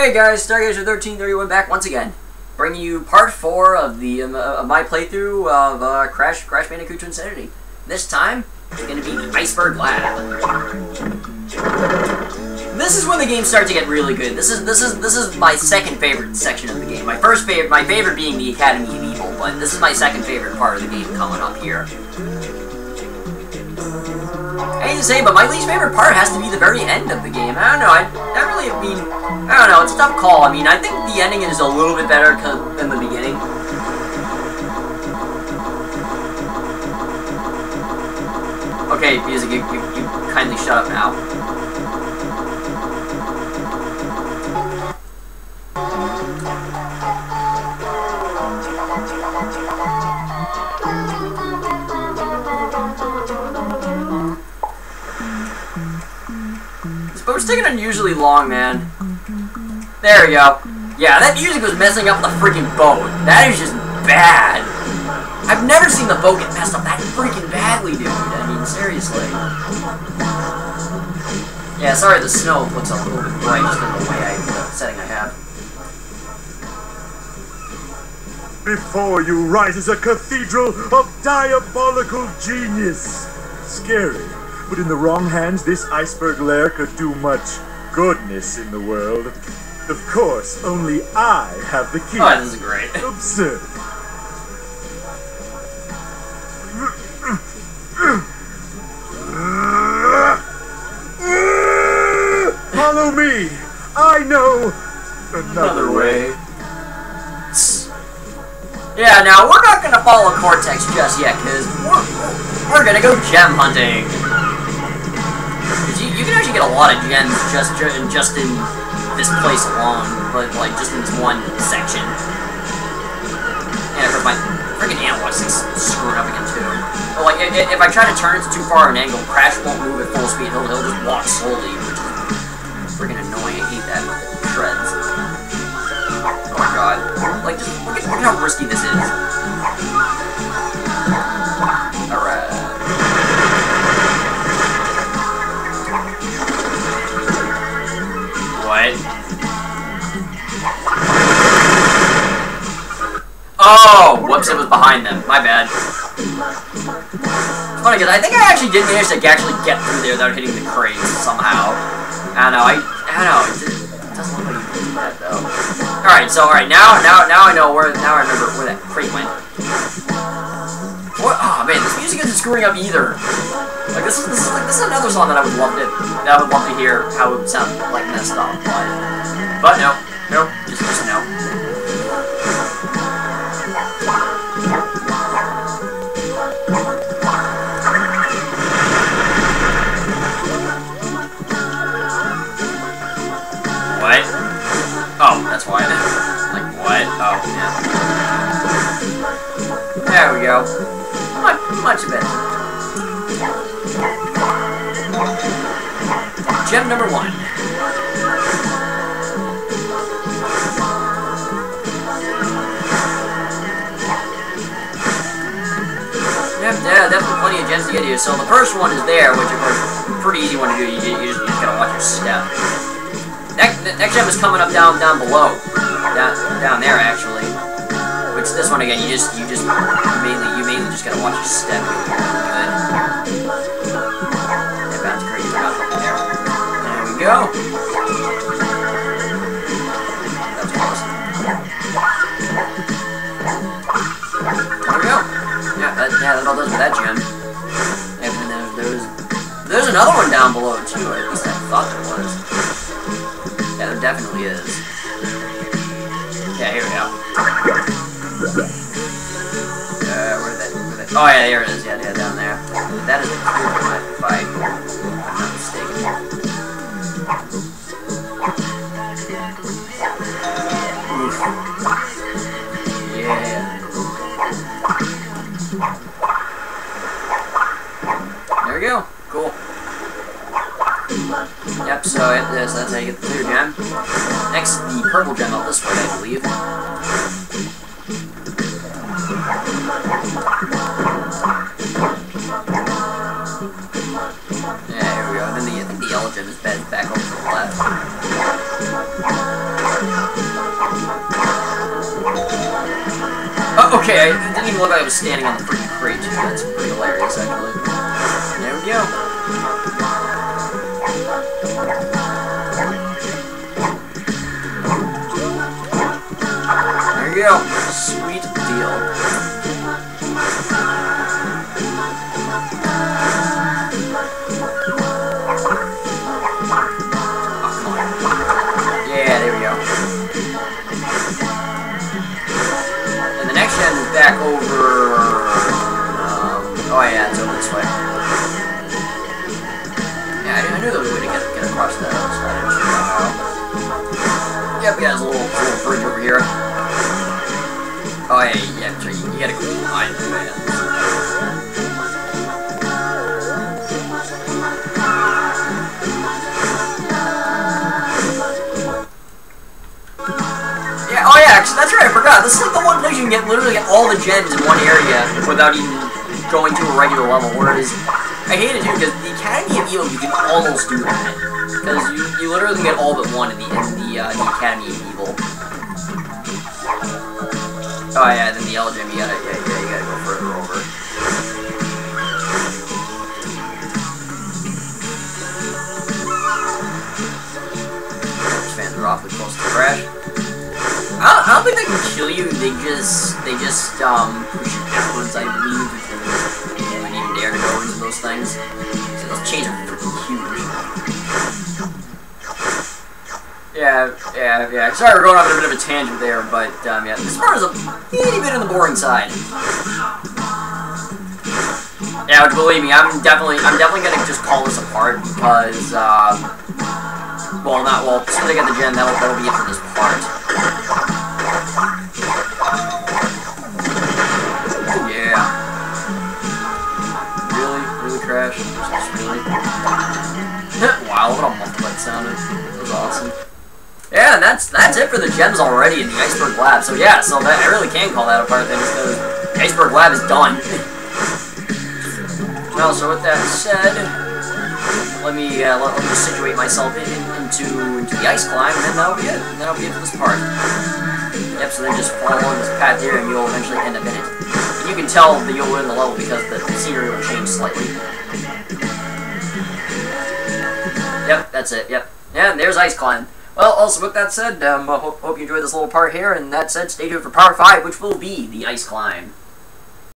Hey guys, Stargazer 1331 back once again, bringing you part four of the um, uh, my playthrough of uh, Crash Crash Bandicoot Twinsanity. This time, it's going to be Iceberg Lab. This is when the game starts to get really good. This is this is this is my second favorite section of the game. My first favorite, my favorite being the Academy of Evil, but this is my second favorite part of the game coming up here. I hate to say, but my least favorite part has to be the very end of the game. I don't know. I, I really I don't know. It's a tough call. I mean, I think the ending is a little bit better than the beginning. Okay, music, you, you, you kindly shut up now. This taking unusually long, man. There we go. Yeah, that music was messing up the freaking boat. That is just bad. I've never seen the boat get messed up that freaking badly, dude. I mean, seriously. Yeah, sorry the snow looks a little bit bright just in the way I, the setting I have. Before you rises a cathedral of diabolical genius. Scary, but in the wrong hands, this iceberg lair could do much goodness in the world. Of course, only I have the key. Oh, this is great. Absurd. Follow me. I know another way. Yeah, now we're not gonna follow Cortex just yet, cause we're, we're gonna go gem hunting. you, you can actually get a lot of gems just ju- just in this place alone, but like just in this one section. And course my freaking analog stick's screwed up again too. But like if, if I try to turn it too far an angle, Crash won't move at full speed. He'll he'll just walk slowly, which is freaking annoying. I hate that shreds. Oh my god. Like, just look at, look at how risky this is. Oh! Whoops, it was behind them. My bad. It's funny, because I think I actually did manage to actually get through there without hitting the crate somehow. I don't know, I, I don't know. It doesn't look like you did that, though. Alright, so alright, now now now I know where now I remember where that crate went. What oh man, this music isn't screwing up either. Like this is this is like this is another song that I would love to that I would love to hear how it would sound like messed up, but but no, no, just just no. Gem number one. Yeah, definitely plenty of gems to get here. So the first one is there, which course, pretty easy one to do. You, you, just, you just gotta watch your step. Next, next gem is coming up down down below, down down there actually. Which this one again, you just you just mainly you mainly just gotta watch your step. Go. There we go. Yeah, that yeah that all does that gem. And then there's there's there's another one down below too. At least I thought there was. Yeah, there definitely is. Yeah, here we go. Uh, where that, where that? Oh yeah, there it is. Yeah, yeah, down there. That is the cool if cool. Yep, so it is, that's how you get the clear gem. Next, the purple gem out this way, I believe. Yeah, here we go. Then the, I the yellow gem is back, back over to the left. Oh, okay, I didn't even look like I was standing on the freaking crate. That's pretty hilarious, actually. There we go. There you go. Sweet deal. Yeah, there we go. And the next back over. Um, oh yeah, it's over this way. How. Yep, yeah, there's a little, little bridge over here. Oh yeah, yeah, sure, you, gotta go behind it, man. Yeah, oh yeah, actually, that's right, I forgot. This is like the one place you can get literally all the gems in one area without even going to a regular level. Whereas, I hate it too, because the Academy of Evil, you can almost do that. Because you, you literally get all but one in the, in the, uh, the Academy of Evil. Oh yeah, then the L gem, you gotta, yeah, yeah, you gotta go further over. Fans are awfully close to crash. I don't, I don't think they can kill you. They just they just um push you backwards, I believe. Things. So those chains are freaking huge. Yeah, yeah, yeah. Sorry, we're going off on a bit of a tangent there, but um, yeah, this part is a teeny bit on the boring side. Yeah, believe me, I'm definitely, I'm definitely gonna just call this apart because, um, well, not well. As soon I get the gem, that'll that'll be it for this part. Really, wow, what a muffled that sounded. That was awesome. Yeah, and that's that's it for the gems already in the Iceberg Lab. So yeah, so that I really can call that a part then because the Iceberg Lab is done. well, so with that said, let me uh, let, let me situate myself in, into into the ice climb, and then that'll be it. That'll be it for this part. Yep. So then just follow along this path here, and you'll eventually end up in it. You can tell that you'll win the level because the scenery will change slightly. Yep, that's it. Yep. Yeah, and there's ice climb. Well, also with that said, um, I hope, hope you enjoyed this little part here, and that said, stay tuned for part 5, which will be the ice climb.